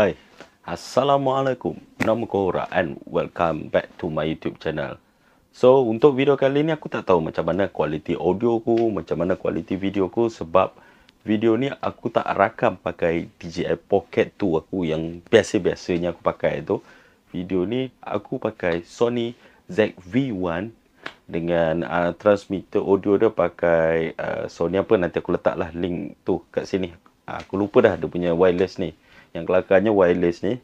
Hai, Assalamualaikum. Nama Kora and welcome back to my YouTube channel. So, untuk video kali ni aku tak tahu macam mana kualiti audio ku, macam mana kualiti video ku sebab video ni aku tak rakam pakai DJI Pocket 2 aku yang biasa-biasanya aku pakai tu. Video ni aku pakai Sony ZV-1 dengan uh, transmitter audio dia pakai uh, Sony apa nanti aku letaklah link tu kat sini. Uh, aku lupa dah dia punya wireless ni yang kelakarnya wireless ni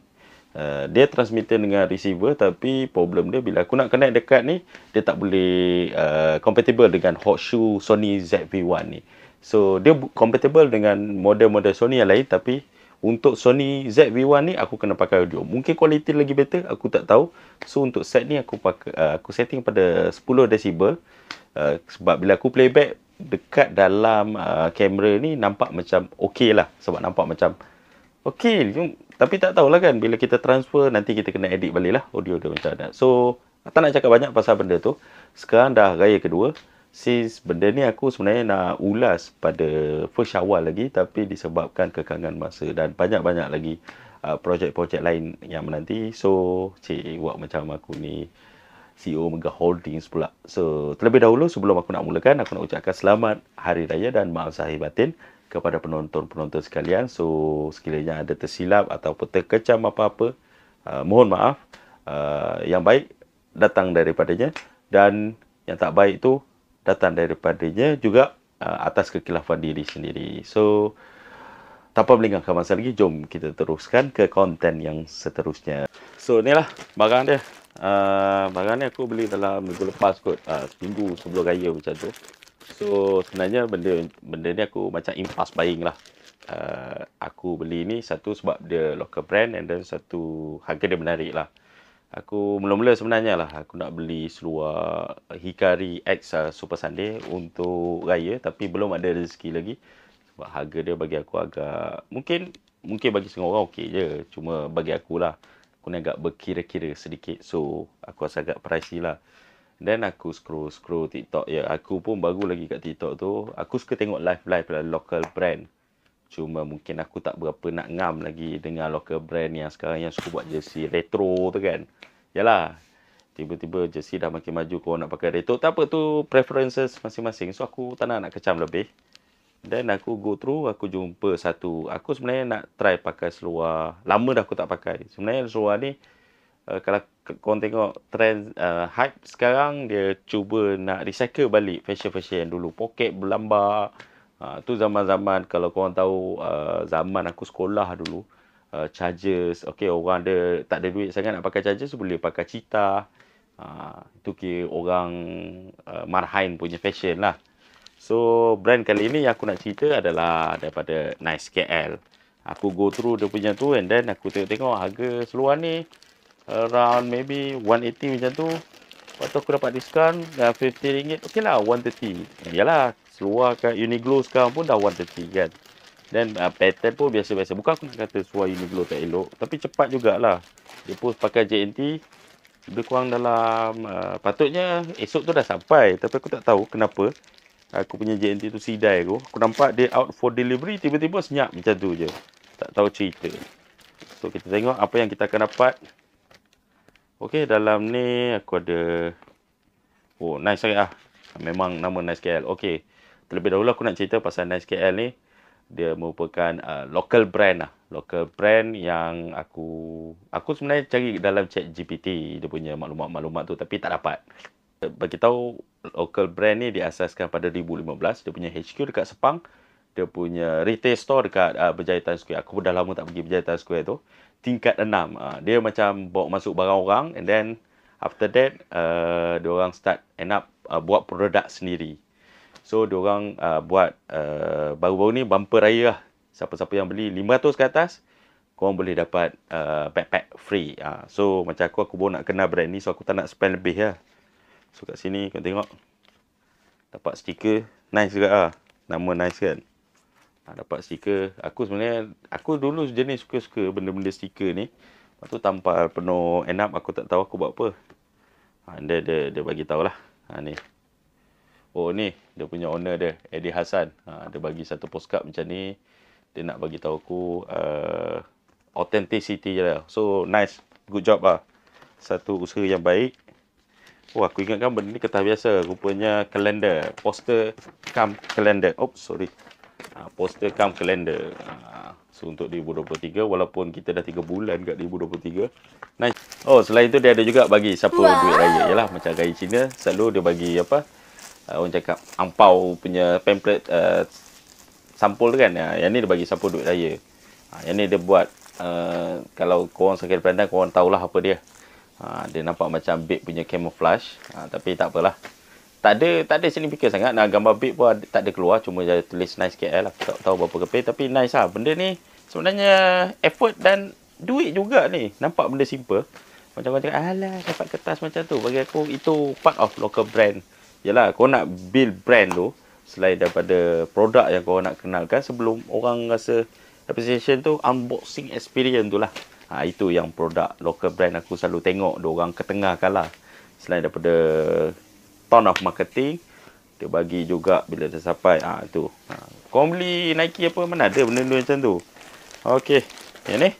uh, dia transmitter dengan receiver tapi problem dia bila aku nak connect dekat ni dia tak boleh uh, compatible dengan Horseshoe Sony ZV-1 ni. So dia compatible dengan model-model Sony yang lain tapi untuk Sony ZV-1 ni aku kena pakai audio. Mungkin kualiti lagi better aku tak tahu. So untuk set ni aku pakai uh, aku setting pada 10 decibel uh, sebab bila aku playback dekat dalam uh, kamera ni nampak macam okey lah. Sebab nampak macam Okey, tapi tak tahulah kan bila kita transfer nanti kita kena edit balik lah audio dia macam mana. So, tak nak cakap banyak pasal benda tu. Sekarang dah raya kedua. Since benda ni aku sebenarnya nak ulas pada first awal lagi tapi disebabkan kekangan masa dan banyak-banyak lagi uh, projek-projek lain yang menanti. So, cik buat macam aku ni CEO Mega Holdings pula. So, terlebih dahulu sebelum aku nak mulakan, aku nak ucapkan selamat Hari Raya dan maaf zahir batin kepada penonton-penonton sekalian. So, sekiranya ada tersilap ataupun terkecam apa-apa, uh, mohon maaf. Uh, yang baik datang daripadanya dan yang tak baik tu datang daripadanya juga uh, atas kekilafan diri sendiri. So, tanpa melengahkan masa lagi, jom kita teruskan ke konten yang seterusnya. So, inilah barang dia. Uh, barang ni aku beli dalam minggu lepas kot. Uh, seminggu sebelum raya macam tu. So sebenarnya benda benda ni aku macam impulse buying lah. Uh, aku beli ni satu sebab dia local brand and then satu harga dia menarik lah. Aku mula-mula sebenarnya lah aku nak beli seluar Hikari X uh, Super Sunday untuk raya tapi belum ada rezeki lagi. Sebab harga dia bagi aku agak mungkin mungkin bagi semua orang okey je. Cuma bagi aku lah aku ni agak berkira-kira sedikit. So aku rasa agak pricey lah. Then aku scroll scroll TikTok ya. Aku pun baru lagi kat TikTok tu. Aku suka tengok live live lah local brand. Cuma mungkin aku tak berapa nak ngam lagi dengan local brand yang sekarang yang suka buat jersey retro tu kan. Yalah. Tiba-tiba jersey dah makin maju kau nak pakai retro. Tak apa tu preferences masing-masing. So aku tak nak nak kecam lebih. Then aku go through, aku jumpa satu. Aku sebenarnya nak try pakai seluar. Lama dah aku tak pakai. Sebenarnya seluar ni uh, kalau korang tengok trend uh, hype sekarang dia cuba nak recycle balik fashion-fashion yang dulu. Pocket berlambar uh, tu zaman-zaman kalau korang tahu uh, zaman aku sekolah dulu uh, chargers. Okey orang ada tak ada duit sangat nak pakai chargers boleh pakai cita uh, itu kira orang uh, marhain punya fashion lah. So brand kali ini yang aku nak cerita adalah daripada Nice KL aku go through dia punya tu and then aku tengok-tengok harga seluar ni around maybe 180 macam tu. Lepas tu aku dapat diskaun uh, RM50. Okey lah 130. Yalah seluar kat Uniqlo sekarang pun dah 130 kan. Dan uh, pattern pun biasa-biasa. Bukan aku nak kata seluar Uniqlo tak elok. Tapi cepat jugalah. Dia pun pakai JNT. Lebih kurang dalam... Uh, patutnya esok tu dah sampai. Tapi aku tak tahu kenapa. Aku punya JNT tu sidai aku. Aku nampak dia out for delivery. Tiba-tiba senyap macam tu je. Tak tahu cerita. So kita tengok apa yang kita akan dapat. Okey, dalam ni aku ada Oh, nice sangat ah. Memang nama Nice KL. Okey. Terlebih dahulu aku nak cerita pasal Nice KL ni. Dia merupakan uh, local brand lah. Local brand yang aku aku sebenarnya cari dalam chat GPT dia punya maklumat-maklumat tu tapi tak dapat. Bagi tahu local brand ni diasaskan pada 2015. Dia punya HQ dekat Sepang. Dia punya retail store dekat uh, Berjaya Times Square. Aku dah lama tak pergi Berjaya Times Square tu tingkat enam. Uh, dia macam bawa masuk barang orang and then after that uh, dia orang start end up uh, buat produk sendiri. So dia orang uh, buat uh, baru-baru ni bumper raya lah. Siapa-siapa yang beli 500 ke atas korang boleh dapat uh, backpack free. Uh, so macam aku aku baru nak kenal brand ni so aku tak nak spend lebih lah. So kat sini kau tengok dapat stiker nice juga ah. Nama nice kan. Ha, dapat stiker. Aku sebenarnya, aku dulu jenis suka-suka benda-benda stiker ni. Lepas tu tanpa penuh end up, aku tak tahu aku buat apa. Ha, dia, dia, dia bagi tahu lah. Ha, ni. Oh ni, dia punya owner dia, Eddie Hassan. Ha, dia bagi satu postcard macam ni. Dia nak bagi tahu aku uh, authenticity je lah. So nice, good job lah. Satu usaha yang baik. Oh aku ingatkan benda ni kertas biasa. Rupanya kalender, poster kam kalender. Oh sorry. Ha, poster kam kalender. Ha, so untuk 2023 walaupun kita dah 3 bulan kat 2023. Nice. Oh selain tu dia ada juga bagi siapa wow. duit raya. Yalah macam gaya Cina selalu dia bagi apa? Uh, orang cakap ampau punya pamphlet uh, sampul tu kan. Uh, yang ni dia bagi siapa duit raya. Uh, yang ni dia buat uh, kalau korang sakit pandang korang tahulah apa dia. Ha, dia nampak macam bib punya camouflage. Ha, tapi tak apalah. Tak ada tak ada signifikan sangat. Nah, gambar bib pun ada, tak ada keluar. Cuma dia tulis nice KL lah. Tak tahu berapa keping. Tapi nice lah. Benda ni sebenarnya effort dan duit juga ni. Nampak benda simple. Macam kau cakap, alah dapat kertas macam tu. Bagi aku itu part of local brand. Yalah, kau nak build brand tu. Selain daripada produk yang kau nak kenalkan. Sebelum orang rasa appreciation tu, unboxing experience tu lah. Ha, itu yang produk local brand aku selalu tengok dia orang ketengahkan lah. Selain daripada ton of marketing, dia bagi juga bila dah sampai. Ha, tu. Ha. Kau beli Nike apa, mana ada benda-benda macam tu. Okey, yang ni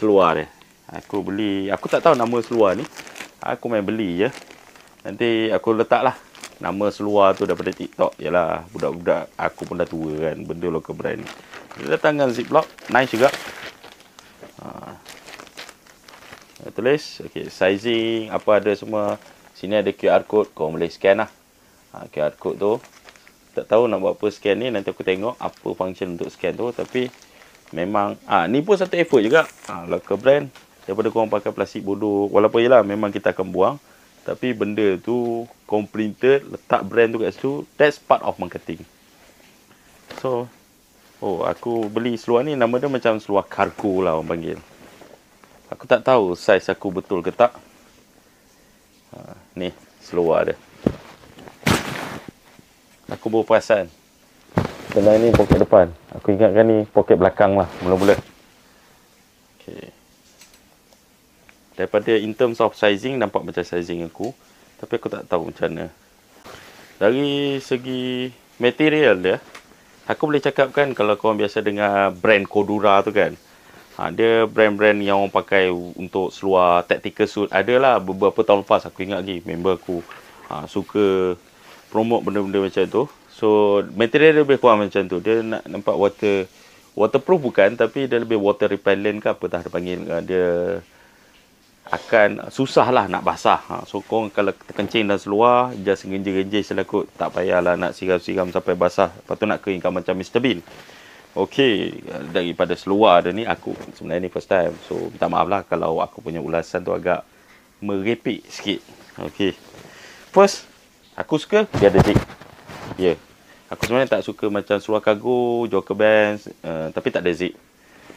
seluar dia. Aku beli, aku tak tahu nama seluar ni. Aku main beli je. Nanti aku letak lah nama seluar tu daripada TikTok. Yalah, budak-budak aku pun dah tua kan. Benda local brand. Dia datang dengan ziplock. Nice juga. Ha. Tulis. Okay. Sizing. Apa ada semua. Sini ada QR code. Kau boleh scan lah. Ha, QR code tu. Tak tahu nak buat apa scan ni. Nanti aku tengok apa function untuk scan tu. Tapi memang. Ah ha, Ni pun satu effort juga. Ha, local brand. Daripada korang pakai plastik bodoh. Walaupun ialah memang kita akan buang. Tapi benda tu completed. Letak brand tu kat situ. That's part of marketing. So Oh, aku beli seluar ni nama dia macam seluar cargo lah orang panggil. Aku tak tahu saiz aku betul ke tak. Ha, ni seluar dia. Aku baru perasan. Kena ni poket depan. Aku ingatkan ni poket belakang lah mula-mula. Okay. Daripada in terms of sizing nampak macam sizing aku. Tapi aku tak tahu macam mana. Dari segi material dia aku boleh cakap kan kalau kau biasa dengar brand Kodura tu kan. Ha, dia brand-brand yang orang pakai untuk seluar tactical suit. Adalah beberapa tahun lepas aku ingat lagi member aku ha, suka promote benda-benda macam tu. So material dia lebih kurang macam tu. Dia nak nampak water waterproof bukan tapi dia lebih water repellent ke apa dah dia panggil. Dia akan susah lah nak basah. Ha, so kau kalau terkencing dan seluar, just genjil-genjil selakut. Tak payahlah nak siram-siram sampai basah. Lepas tu nak keringkan macam Mr. Bean. Okey, daripada seluar dia ni, aku sebenarnya ni first time. So minta maaf lah kalau aku punya ulasan tu agak merepek sikit. Okey. First, aku suka dia ada zip. Ya. Yeah. Aku sebenarnya tak suka macam seluar kargo, joker bands. Uh, tapi tak ada zip.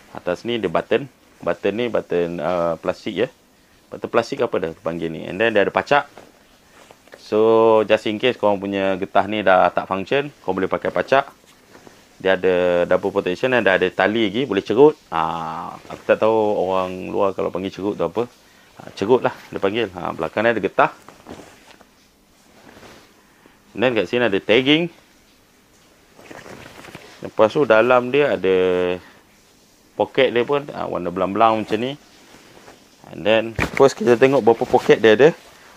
Atas ni dia button. Button ni button uh, plastik ya. Yeah batu plastik apa dah panggil ni and then dia ada pacak so just in case korang punya getah ni dah tak function kau boleh pakai pacak dia ada double protection dan ada tali lagi boleh cerut ha, aku tak tahu orang luar kalau panggil cerut tu apa ha, cerut lah dia panggil ha, belakang ni ada getah dan kat sini ada tagging lepas tu dalam dia ada poket dia pun ha, warna belang-belang macam ni And then first kita tengok berapa poket dia ada.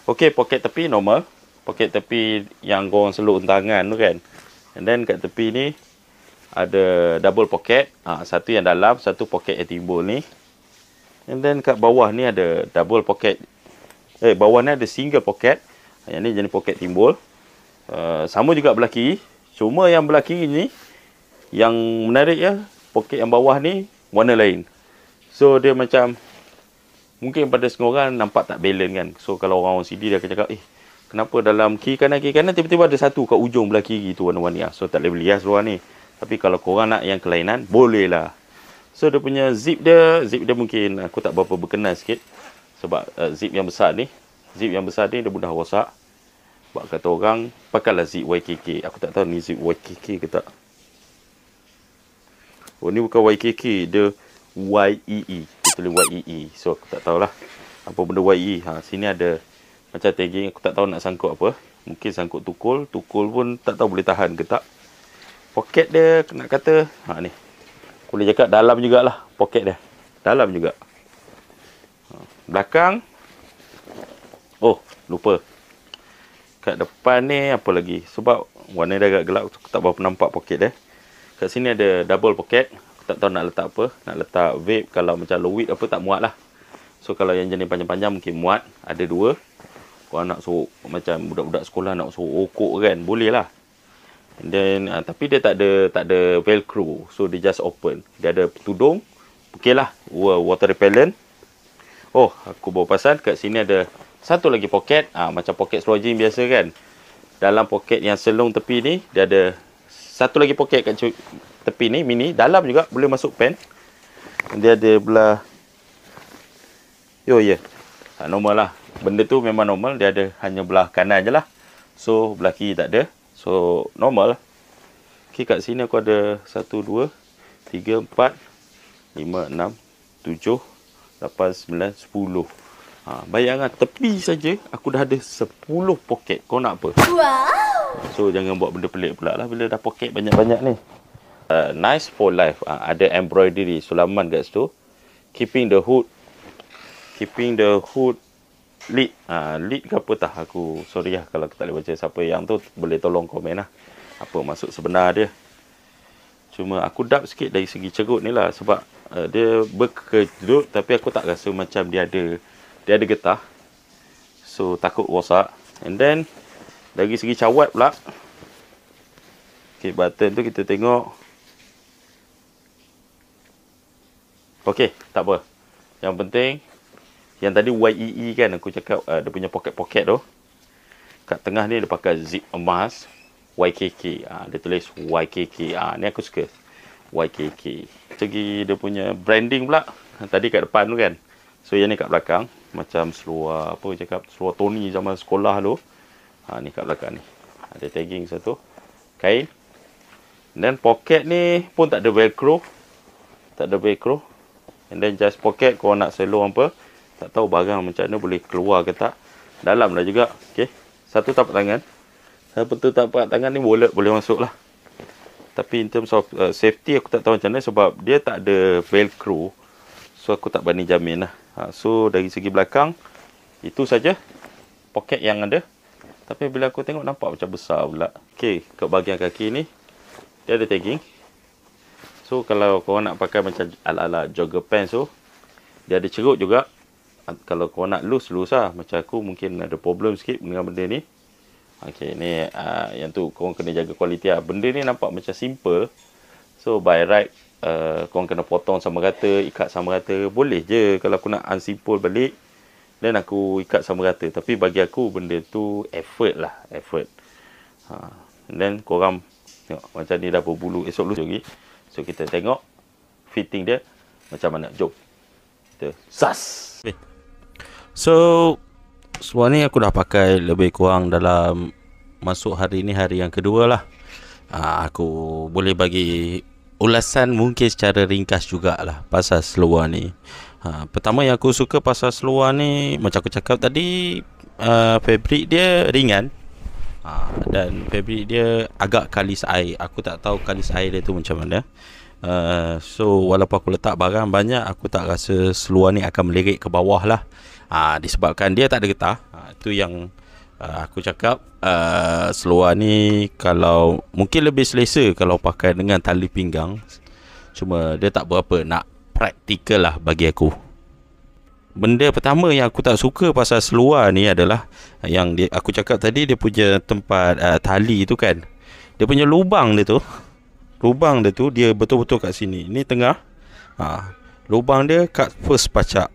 Okey, poket tepi normal. Poket tepi yang korang seluk tangan tu kan. And then kat tepi ni ada double poket. Ha, satu yang dalam, satu poket yang timbul ni. And then kat bawah ni ada double poket. Eh, bawah ni ada single poket. Yang ni jenis poket timbul. Uh, sama juga belah kiri. Cuma yang belah kiri ni, yang menarik ya, poket yang bawah ni warna lain. So, dia macam mungkin pada semua orang nampak tak balance kan. So kalau orang OCD dia akan cakap, eh kenapa dalam kiri kanan kiri kanan tiba-tiba ada satu kat ujung belah kiri tu warna-warni ah. So tak boleh beli lah seluar ni. Tapi kalau korang nak yang kelainan, boleh lah. So dia punya zip dia, zip dia mungkin aku tak berapa berkenan sikit. Sebab uh, zip yang besar ni, zip yang besar ni dia mudah rosak. Sebab kata orang, pakailah zip YKK. Aku tak tahu ni zip YKK ke tak. Oh ni bukan YKK, dia YEE tulis YEE. So aku tak tahulah apa benda YEE. Ha sini ada macam tagging aku tak tahu nak sangkut apa. Mungkin sangkut tukul, tukul pun tak tahu boleh tahan ke tak. Poket dia nak kata ha ni. Boleh cakap dalam jugalah poket dia. dalam juga. Ha, belakang. Oh lupa. Kat depan ni apa lagi? Sebab warna dia agak gelap aku tak berapa nampak poket dia. Kat sini ada double poket. Aku tak tahu nak letak apa. Nak letak vape kalau macam low weight apa tak muat lah. So kalau yang jenis panjang-panjang mungkin muat. Ada dua. Kalau nak suruh macam budak-budak sekolah nak suruh okok kan boleh lah then uh, tapi dia tak ada tak ada velcro. So dia just open. Dia ada tudung. Okey lah. Water repellent. Oh aku bawa pasal. Kat sini ada satu lagi poket. Ah macam poket slodging biasa kan. Dalam poket yang selong tepi ni dia ada satu lagi poket kat tepi ni mini. Dalam juga boleh masuk pen. Dia ada belah. Yo ya. Yeah. normal lah. Benda tu memang normal. Dia ada hanya belah kanan je lah. So belah kiri tak ada so normal lah ok kat sini aku ada 1 2 3 4 5 6 7 8 9 10 Ha, bayangkan tepi saja aku dah ada 10 poket. Kau nak apa? Wow. So jangan buat benda pelik pula lah bila dah poket banyak-banyak ni. Uh, nice for life. Uh, ada embroidery sulaman kat situ. Keeping the hood. Keeping the hood lead. Uh, lead ke apa tak? Aku sorry lah kalau aku tak boleh baca. Siapa yang tu boleh tolong komen lah. Apa maksud sebenar dia. Cuma aku dap sikit dari segi cerut ni lah. Sebab uh, dia berkedut. Tapi aku tak rasa macam dia ada dia ada getah so takut rosak and then dari segi cawat pula ok button tu kita tengok ok tak apa yang penting yang tadi YEE e kan aku cakap uh, dia punya poket-poket tu kat tengah ni dia pakai zip emas YKK uh, dia tulis YKK uh, ni aku suka. YKK segi dia punya branding pula tadi kat depan tu kan. So yang ni kat belakang macam seluar apa cakap seluar Tony zaman sekolah tu. Ha, ni kat belakang ni. Ada tagging satu. Kain. Dan poket ni pun tak ada velcro. Tak ada velcro. And then just pocket kau nak selo apa tak tahu barang macam mana boleh keluar ke tak dalam dah juga ok satu tapak tangan satu tapak tangan ni boleh boleh masuk lah tapi in terms of uh, safety aku tak tahu macam mana sebab dia tak ada velcro so aku tak berani jamin lah Ha, so dari segi belakang itu saja poket yang ada. Tapi bila aku tengok nampak macam besar pula. Okey, ke bahagian kaki ni dia ada tagging. So kalau kau nak pakai macam ala-ala jogger pants tu dia ada cerut juga. Kalau kau nak loose loose lah. Macam aku mungkin ada problem sikit dengan benda ni. Okey, ni uh, yang tu kau kena jaga kualiti lah. Benda ni nampak macam simple. So by right uh, korang kena potong sama rata, ikat sama rata. Boleh je kalau aku nak unsimple balik. Dan aku ikat sama rata. Tapi bagi aku benda tu effort lah. Effort. Ha. then korang tengok macam ni dah berbulu. Esok lu lagi. So kita tengok fitting dia macam mana. Jom. Kita sas. So seluar ni aku dah pakai lebih kurang dalam masuk hari ni hari yang kedua lah. Ha, aku boleh bagi ulasan mungkin secara ringkas jugalah pasal seluar ni. Ha, pertama yang aku suka pasal seluar ni macam aku cakap tadi uh, fabric dia ringan. Ha, dan fabric dia agak kalis air. Aku tak tahu kalis air dia tu macam mana. Uh, so walaupun aku letak barang banyak aku tak rasa seluar ni akan melirik ke bawah lah. Ha, disebabkan dia tak ada getah. Ha, itu yang Uh, aku cakap uh, seluar ni kalau mungkin lebih selesa kalau pakai dengan tali pinggang cuma dia tak berapa nak praktikal lah bagi aku benda pertama yang aku tak suka pasal seluar ni adalah yang dia, aku cakap tadi dia punya tempat uh, tali tu kan dia punya lubang dia tu lubang dia tu dia betul-betul kat sini ni tengah ha, lubang dia kat first pacak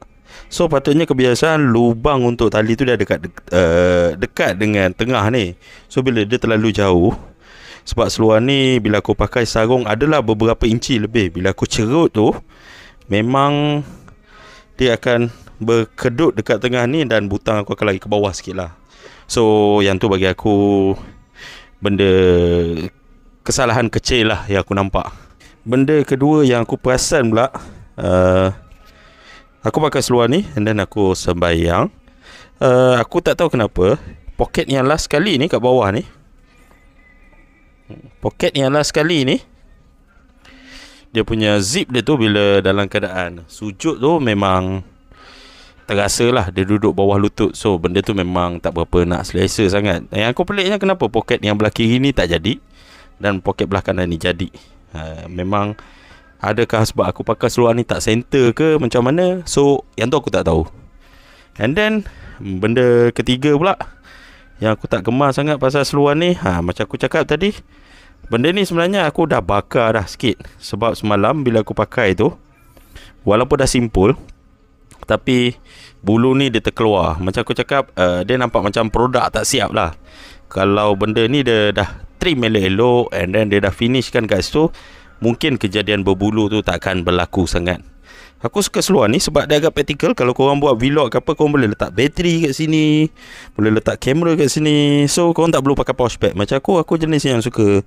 So patutnya kebiasaan lubang untuk tali tu dia dekat uh, dekat dengan tengah ni. So bila dia terlalu jauh sebab seluar ni bila aku pakai sarung adalah beberapa inci lebih. Bila aku cerut tu memang dia akan berkedut dekat tengah ni dan butang aku akan lagi ke bawah sikit lah. So yang tu bagi aku benda kesalahan kecil lah yang aku nampak. Benda kedua yang aku perasan pula uh, Aku pakai seluar ni And then aku sembahyang. Uh, Aku tak tahu kenapa Poket yang last sekali ni kat bawah ni Poket yang last sekali ni dia punya zip dia tu bila dalam keadaan sujud tu memang terasa lah dia duduk bawah lutut. So benda tu memang tak berapa nak selesa sangat. Yang aku peliknya kenapa poket yang belah kiri ni tak jadi dan poket belah kanan ni jadi. Uh, memang adakah sebab aku pakai seluar ni tak center ke macam mana? So yang tu aku tak tahu. And then benda ketiga pula yang aku tak gemar sangat pasal seluar ni ha, macam aku cakap tadi benda ni sebenarnya aku dah bakar dah sikit. Sebab semalam bila aku pakai tu walaupun dah simpul tapi bulu ni dia terkeluar. Macam aku cakap uh, dia nampak macam produk tak siap lah kalau benda ni dia dah trim elok-elok and then dia dah finish kan kat situ mungkin kejadian berbulu tu takkan berlaku sangat. Aku suka seluar ni sebab dia agak praktikal Kalau korang buat vlog ke apa Korang boleh letak bateri kat sini Boleh letak kamera kat sini. So korang tak perlu pakai pouch pack. Macam aku Aku jenis yang suka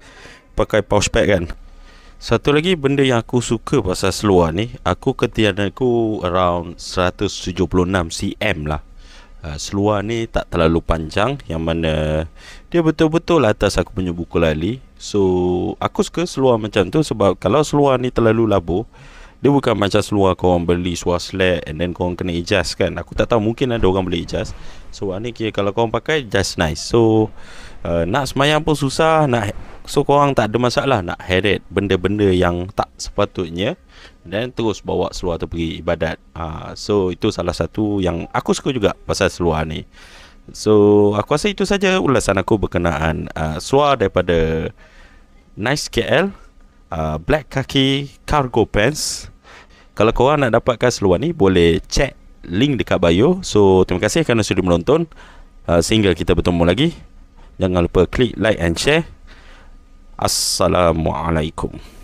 Pakai pouch pack kan. Satu lagi benda yang aku suka Pasal seluar ni Aku ketian aku Around 176 cm lah uh, Seluar ni tak terlalu panjang Yang mana Dia betul-betul atas aku punya buku lali. So Aku suka seluar macam tu Sebab kalau seluar ni terlalu labu dia bukan macam seluar kau orang beli seluar slack and then kau orang kena adjust kan. Aku tak tahu mungkin ada orang boleh adjust. So ni kira kalau kau orang pakai just nice. So uh, nak semayang pun susah nak so kau orang tak ada masalah nak heret benda-benda yang tak sepatutnya dan terus bawa seluar tu pergi ibadat. Uh, so itu salah satu yang aku suka juga pasal seluar ni. So aku rasa itu saja ulasan aku berkenaan uh, seluar daripada Nice KL uh, Black Kaki Cargo Pants kalau korang nak dapatkan seluar ni Boleh check link dekat bio. So terima kasih kerana sudah menonton. Uh, Sehingga kita bertemu lagi. Jangan lupa klik like and share. Assalamualaikum